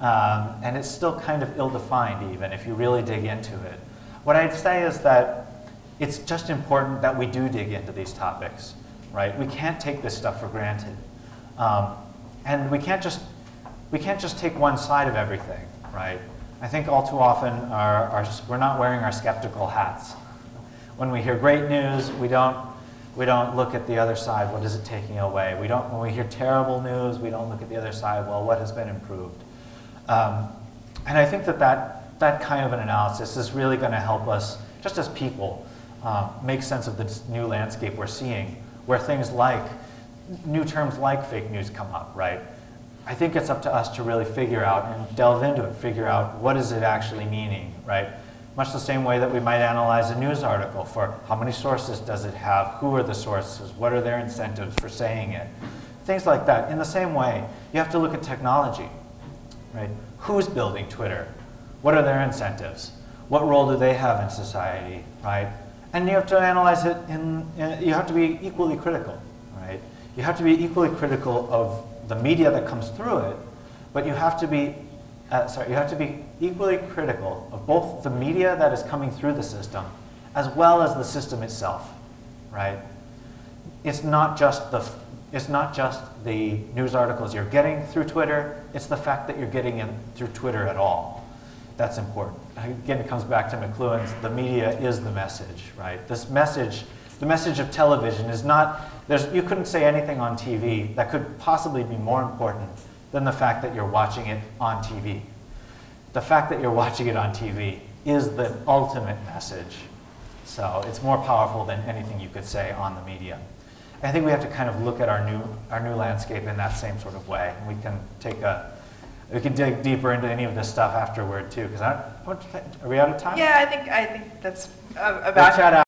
Um, and it's still kind of ill-defined, even if you really dig into it. What I'd say is that it's just important that we do dig into these topics, right? We can't take this stuff for granted, um, and we can't just we can't just take one side of everything, right? I think all too often our, our, we're not wearing our skeptical hats. When we hear great news, we don't we don't look at the other side. What is it taking away? We don't. When we hear terrible news, we don't look at the other side. Well, what has been improved? Um, and I think that, that that kind of an analysis is really going to help us, just as people, um, make sense of this new landscape we're seeing, where things like, new terms like fake news come up, right? I think it's up to us to really figure out and delve into it, figure out what is it actually meaning, right? Much the same way that we might analyze a news article for how many sources does it have, who are the sources, what are their incentives for saying it, things like that. In the same way, you have to look at technology right? Who's building Twitter? What are their incentives? What role do they have in society, right? And you have to analyze it in, in, you have to be equally critical, right? You have to be equally critical of the media that comes through it, but you have to be, uh, sorry, you have to be equally critical of both the media that is coming through the system as well as the system itself, right? It's not just the it's not just the news articles you're getting through Twitter, it's the fact that you're getting it through Twitter at all. That's important. Again, it comes back to McLuhan's, the media is the message, right? This message, the message of television is not, there's, you couldn't say anything on TV that could possibly be more important than the fact that you're watching it on TV. The fact that you're watching it on TV is the ultimate message. So it's more powerful than anything you could say on the media. I think we have to kind of look at our new, our new landscape in that same sort of way. And we can take a, we can dig deeper into any of this stuff afterward too. Because are we out of time? Yeah, I think I think that's uh, about. We'll chat